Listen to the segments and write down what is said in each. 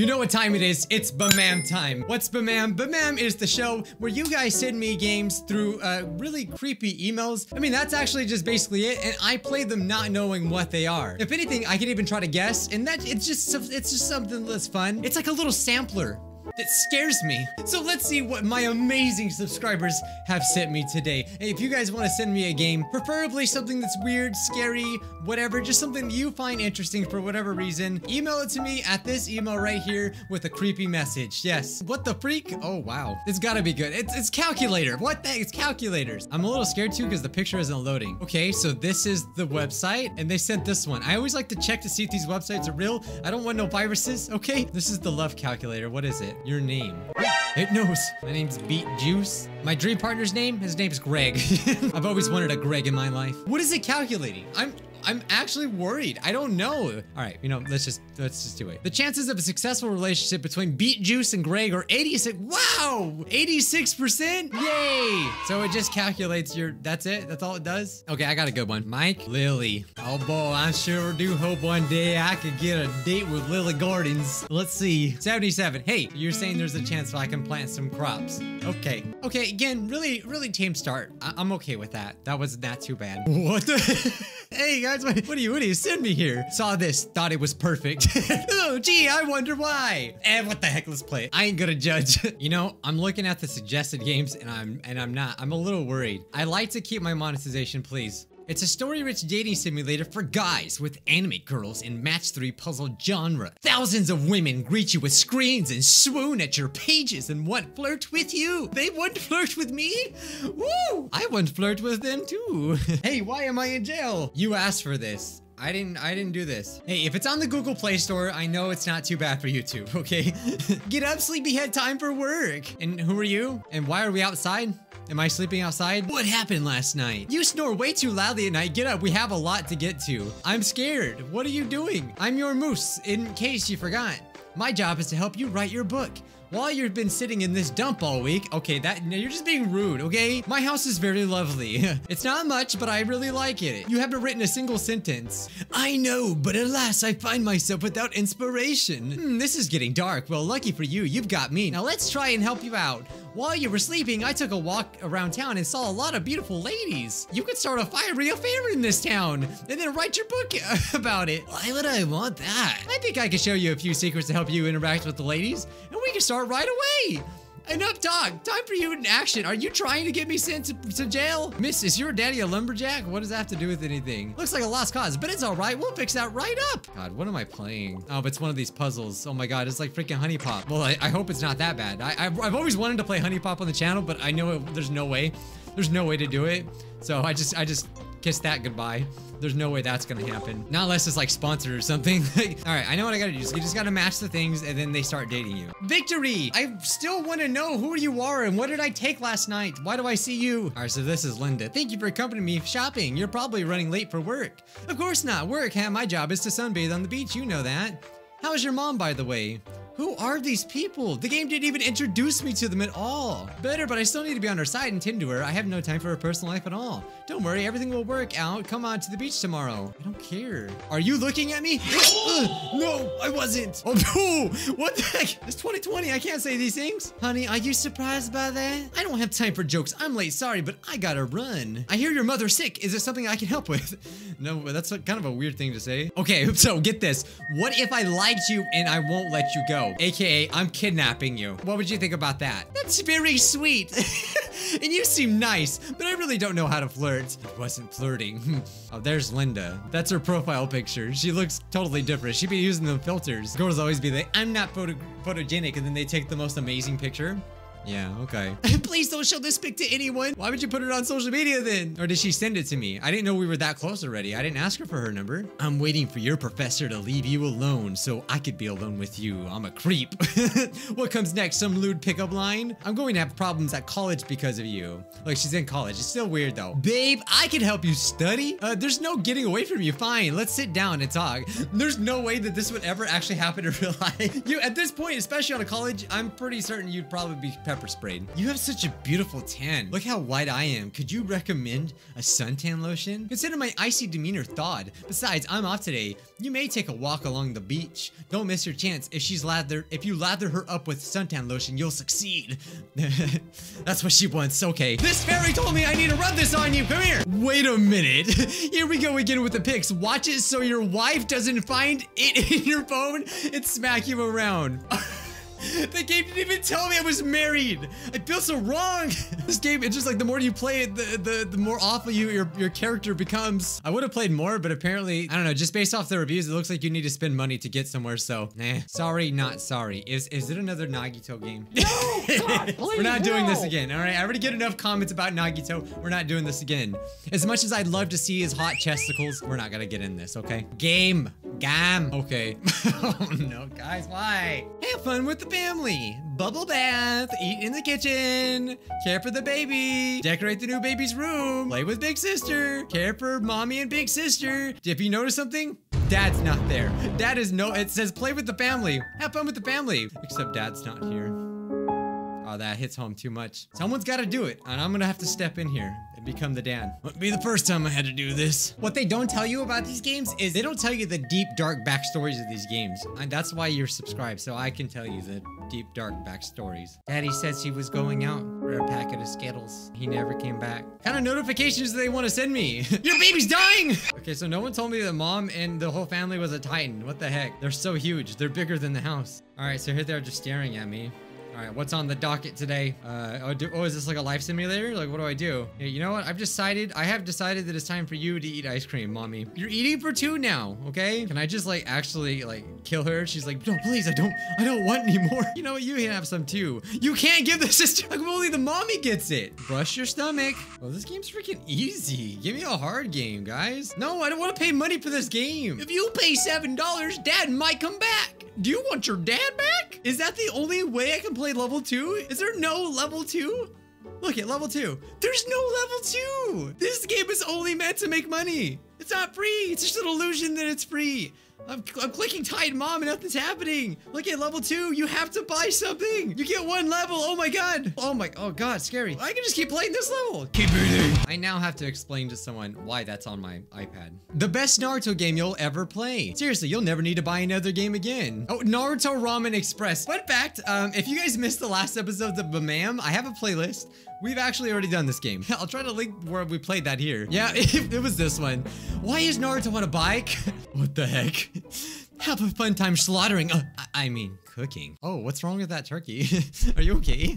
You know what time it is? It's Bamam time. What's Bamam? Bamam is the show where you guys send me games through uh, really creepy emails. I mean, that's actually just basically it, and I play them not knowing what they are. If anything, I can even try to guess, and that it's just it's just something that's fun. It's like a little sampler that scares me. So let's see what my amazing subscribers have sent me today. If you guys want to send me a game, preferably something that's weird, scary, whatever, just something you find interesting for whatever reason, email it to me at this email right here with a creepy message. Yes. What the freak? Oh, wow. It's gotta be good. It's, it's calculator. What the? It's calculators. I'm a little scared too because the picture isn't loading. Okay, so this is the website and they sent this one. I always like to check to see if these websites are real. I don't want no viruses. Okay, this is the love calculator. What is it? Your name. It knows. My name's Beet Juice. My dream partner's name? His name's Greg. I've always wanted a Greg in my life. What is it calculating? I'm I'm actually worried. I don't know. All right, you know, let's just let's just do it. The chances of a successful relationship between Beet Juice and Greg are 86. Wow, 86%. Yay! So it just calculates your. That's it. That's all it does. Okay, I got a good one. Mike Lily. Oh boy, I sure do hope one day I could get a date with Lily Gardens. Let's see. 77. Hey, you're saying there's a chance that I can plant some crops. Okay. Okay. Again, really, really tame start. I am okay with that. That was not too bad. What the? hey guys, what, what do you, what do you send me here? Saw this, thought it was perfect. oh, gee, I wonder why. And eh, what the heck, let's play it. I ain't gonna judge. you know, I'm looking at the suggested games and I'm, and I'm not, I'm a little worried. I like to keep my monetization, please. It's a story-rich dating simulator for guys with anime girls in match 3 puzzle genre. Thousands of women greet you with screens and swoon at your pages and want flirt with you. They want flirt with me? Woo! I want flirt with them too. hey, why am I in jail? You asked for this. I didn't I didn't do this. Hey, if it's on the Google Play Store, I know it's not too bad for YouTube, okay? Get up, sleepyhead, time for work. And who are you? And why are we outside? Am I sleeping outside? What happened last night? You snore way too loudly at night. Get up. We have a lot to get to. I'm scared. What are you doing? I'm your moose, in case you forgot. My job is to help you write your book. While you've been sitting in this dump all week, okay, that you're just being rude, okay? My house is very lovely. it's not much, but I really like it. You haven't written a single sentence. I know, but alas, I find myself without inspiration. Hmm, this is getting dark. Well, lucky for you, you've got me. Now let's try and help you out. While you were sleeping, I took a walk around town and saw a lot of beautiful ladies. You could start a fiery affair in this town and then write your book about it. Why would I want that? I think I could show you a few secrets to help you interact with the ladies, and we can start right away. Enough talk. Time for you in action. Are you trying to get me sent to, to, jail? Miss, is your daddy a lumberjack? What does that have to do with anything? Looks like a lost cause, but it's all right. We'll fix that right up. God, what am I playing? Oh, but it's one of these puzzles. Oh my God, it's like freaking HuniePop. Well, I, I hope it's not that bad. I, have I've always wanted to play HuniePop on the channel, but I know it, there's no way. There's no way to do it. So I just, I just kiss that goodbye. There's no way that's gonna happen. Not unless it's like sponsored or something. All right, I know what I gotta do. You just gotta match the things and then they start dating you. Victory! I still wanna know who you are and what did I take last night? Why do I see you? All right, so this is Linda. Thank you for accompanying me shopping. You're probably running late for work. Of course not. Work, huh? My job is to sunbathe on the beach. You know that. How is your mom, by the way? Who are these people? The game didn't even introduce me to them at all. Better, but I still need to be on her side and tend to her. I have no time for her personal life at all. Don't worry, everything will work out. Come on to the beach tomorrow. I don't care. Are you looking at me? no, I wasn't. Oh, no. What the heck? It's 2020. I can't say these things. Honey, are you surprised by that? I don't have time for jokes. I'm late. Sorry, but I gotta run. I hear your mother's sick. Is there something I can help with? no, that's kind of a weird thing to say. Okay, so get this. What if I liked you and I won't let you go? AKA, I'm kidnapping you. What would you think about that? That's very sweet. and you seem nice, but I really don't know how to flirt. I wasn't flirting. oh, there's Linda. That's her profile picture. She looks totally different. She'd be using the filters. Girls always be like, I'm not photo photogenic, and then they take the most amazing picture. Yeah, okay. Please don't show this pic to anyone. Why would you put it on social media then? Or did she send it to me? I didn't know we were that close already. I didn't ask her for her number. I'm waiting for your professor to leave you alone so I could be alone with you. I'm a creep. what comes next? Some lewd pickup line? I'm going to have problems at college because of you. Like, she's in college. It's still weird though. Babe, I can help you study. Uh, there's no getting away from you. Fine, let's sit down and talk. There's no way that this would ever actually happen in real life. You, at this point, especially on a college, I'm pretty certain you'd probably be pepper sprayed. You have such a beautiful tan. Look how white I am. Could you recommend a suntan lotion? Consider my icy demeanor thawed. Besides, I'm off today. You may take a walk along the beach. Don't miss your chance. If she's lather, if you lather her up with suntan lotion, you'll succeed. That's what she wants. Okay. This fairy told me I need to rub this on you. Come here. Wait a minute. Here we go again with the pics. Watch it so your wife doesn't find it in your phone and smack you around. The game didn't even tell me I was married. I feel so wrong. this game, it's just like the more you play it, the the, the more awful you your, your character becomes. I would have played more, but apparently, I don't know, just based off the reviews, it looks like you need to spend money to get somewhere, so nah. Sorry, not sorry. Is is it another Nagito game? No, God, please, We're not doing this again, all right? I already get enough comments about Nagito. We're not doing this again. As much as I'd love to see his hot chesticles, we're not gonna get in this, okay? Game. Gam. Okay. oh no, guys, why? Have fun with the family. Bubble bath, eat in the kitchen, care for the baby, decorate the new baby's room, play with big sister, care for mommy and big sister. If you notice something, dad's not there. Dad is no, it says play with the family. Have fun with the family. Except dad's not here. Oh, that hits home too much. Someone's got to do it, and I'm gonna have to step in here and become the Dan. Wouldn't be the first time I had to do this. What they don't tell you about these games is they don't tell you the deep, dark backstories of these games. And that's why you're subscribed, so I can tell you the deep, dark backstories. Daddy says he was going out for a packet of Skittles. He never came back. What kind of notifications do they want to send me? Your baby's dying! Okay, so no one told me that mom and the whole family was a titan. What the heck? They're so huge. They're bigger than the house. All right, so here they're just staring at me. All right, what's on the docket today? Uh, oh, do, oh, is this like a life simulator? Like, what do I do? You know what? I've decided, I have decided that it's time for you to eat ice cream, mommy. You're eating for two now, okay? Can I just like actually like kill her? She's like, no, please, I don't, I don't want any more. You know what? You can have some too. You can't give the sister, like only the mommy gets it. Brush your stomach. Oh, this game's freaking easy. Give me a hard game, guys. No, I don't want to pay money for this game. If you pay $7, dad might come back. Do you want your dad back? Is that the only way I can play level two? Is there no level two? Look at level two. There's no level two. This game is only meant to make money. It's not free. It's just an illusion that it's free. I'm, I'm clicking Tide Mom and nothing's happening. Look at level two. You have to buy something. You get one level. Oh my god. Oh my. Oh god. Scary. I can just keep playing this level. Keep reading. I now have to explain to someone why that's on my iPad. The best Naruto game you'll ever play. Seriously, you'll never need to buy another game again. Oh, Naruto Ramen Express. Fun fact, um, if you guys missed the last episodes of the Bamam, I have a playlist. We've actually already done this game. I'll try to link where we played that here. Yeah, it, it was this one. Why is Naruto on a bike? what the heck? Have a fun time slaughtering. Uh, I, I mean, cooking. Oh, what's wrong with that turkey? Are you okay?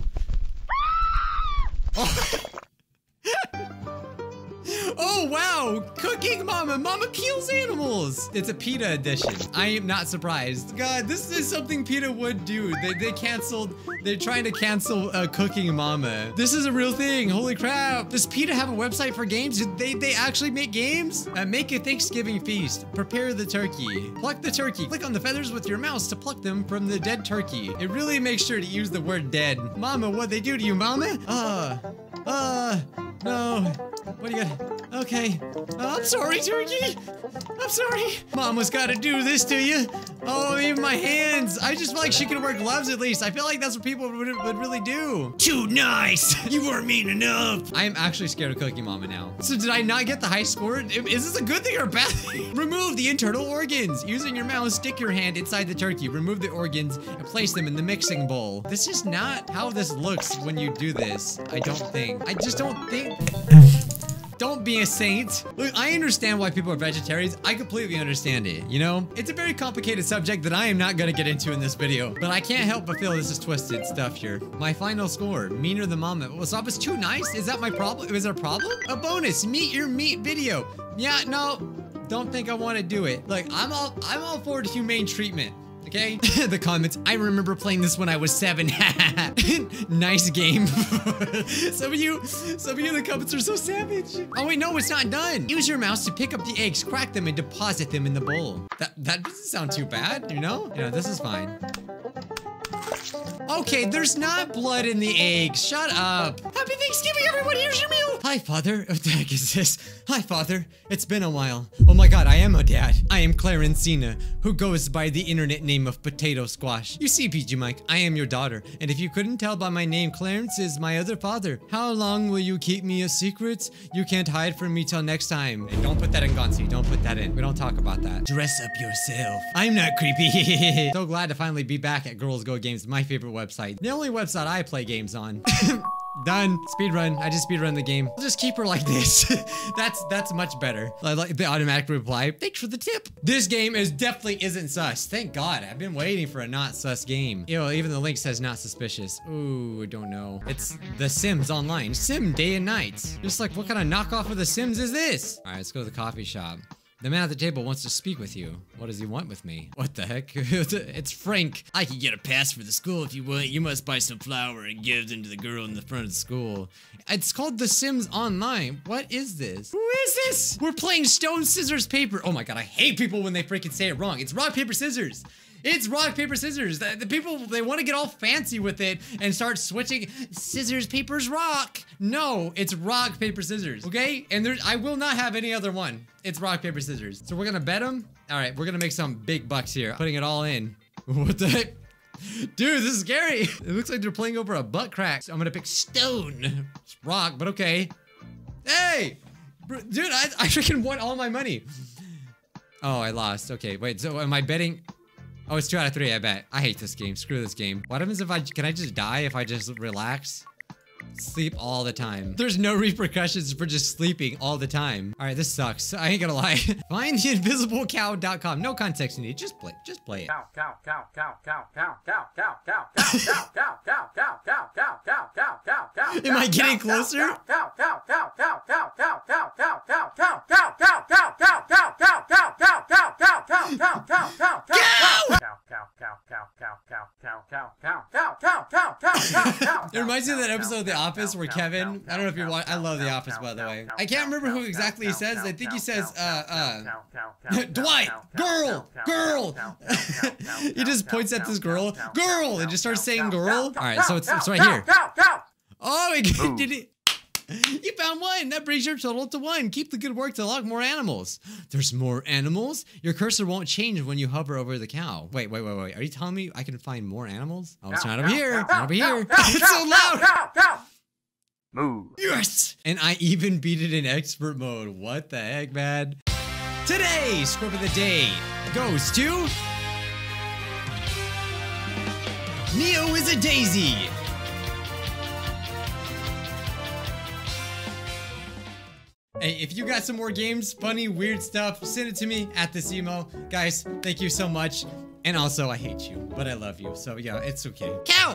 Oh. Cooking Mama! Mama kills animals! It's a PETA edition. I am not surprised. God, this is something PETA would do. They, they canceled, they're trying to cancel uh, Cooking Mama. This is a real thing. Holy crap. Does PETA have a website for games? Did they, they actually make games? Uh, make a Thanksgiving feast. Prepare the turkey. Pluck the turkey. Click on the feathers with your mouse to pluck them from the dead turkey. It really makes sure to use the word dead. Mama, what they do to you, Mama? Uh, uh, no. What do you got? Okay. Oh, I'm sorry, Turkey. I'm sorry. Mama's got to do this to you. Oh, even my hands. I just feel like she could wear gloves at least. I feel like that's what people would, would really do. Too nice. You weren't mean enough. I am actually scared of Cooking Mama now. So did I not get the high score? Is this a good thing or a bad thing? Remove the internal organs. Using your mouse, stick your hand inside the turkey. Remove the organs and place them in the mixing bowl. This is not how this looks when you do this. I don't think. I just don't think. Don't be a saint. Look, I understand why people are vegetarians. I completely understand it, you know? It's a very complicated subject that I am not gonna get into in this video, but I can't help but feel this is twisted stuff here. My final score, meaner than mama. Was so I was too nice? Is that my problem? Is there a problem? A bonus, meet your meat video. Yeah, no, don't think I wanna do it. Look, I'm all, I'm all for humane treatment. Okay? the comments, I remember playing this when I was seven. nice game. some of you, some of you in the comments are so savage. Oh wait, no, it's not done. Use your mouse to pick up the eggs, crack them, and deposit them in the bowl. That that doesn't sound too bad, you know? You know, this is fine. Okay, there's not blood in the eggs. Shut up. Happy Thanksgiving, everyone. Here's your meal. Hi, Father. What the heck is this? Hi, Father. It's been a while. Oh my god, I am a dad. I am Clarencina, who goes by the internet name of Potato Squash. You see, Bijuu Mike, I am your daughter. And if you couldn't tell by my name, Clarence is my other father. How long will you keep me a secret? You can't hide from me till next time. And don't put that in Gonzi. Don't put that in. We don't talk about that. Dress up yourself. I'm not creepy. so glad to finally be back at Girls Go Games, my favorite website. The only website I play games on. Done. Speedrun. I just speedrun the game. I'll just keep her like this. that's that's much better. I like the automatic reply. Thanks for the tip. This game is definitely isn't sus. Thank God. I've been waiting for a not sus game. Know, even the link says not suspicious. Ooh, I don't know. It's The Sims Online. Sim day and night. Just like, what kind of knockoff of The Sims is this? All right, let's go to the coffee shop. The man at the table wants to speak with you. What does he want with me? What the heck? it's Frank. I can get a pass for the school if you want. You must buy some flour and give them to the girl in the front of the school. It's called The Sims Online. What is this? Who is this? We're playing stone, scissors, paper. Oh my god, I hate people when they freaking say it wrong. It's rock, paper, scissors. It's rock, paper, scissors. The, the people, they want to get all fancy with it and start switching scissors, papers, rock. No, it's rock, paper, scissors, okay? And there's, I will not have any other one. It's rock, paper, scissors. So we're gonna bet them? All right, we're gonna make some big bucks here. Putting it all in. What the heck? Dude, this is scary. It looks like they're playing over a butt crack. So I'm gonna pick stone. It's rock, but okay. Hey! Dude, I, I freaking won all my money. Oh, I lost. Okay, wait, so am I betting? Oh, it's two out of three, I bet. I hate this game. Screw this game. What happens if I- can I just die if I just relax? Sleep all the time. There's no repercussions for just sleeping all the time. All right, this sucks. I ain't gonna lie. Find the invisiblecow.com. No context needed. Just play. Just play it. Cow, cow, cow, cow, cow, cow, cow, cow, cow, cow, cow, cow, cow, cow, cow, cow? Cow, cow, cow, cow, reminds me of that episode of The Office where Kevin, I don't know if you're watching, I love The Office by the way. I can't remember who exactly he says. I think he says, uh, uh, Dwight, girl, girl. he just points at this girl, girl, and just starts saying girl. All right, so it's, it's right here. Oh, he did it. You found one. That brings your total to one. Keep the good work to unlock more animals. There's more animals? Your cursor won't change when you hover over the cow. Wait, wait, wait, wait. Are you telling me I can find more animals? Oh, it's not over here. Not over here. It's so loud. Move. Yes! And I even beat it in expert mode. What the heck, man? Today, script of the day goes to Neo is a daisy. Hey, if you got some more games, funny, weird stuff, send it to me at this email. Guys, thank you so much. And also, I hate you, but I love you. So yeah, it's okay. Cow!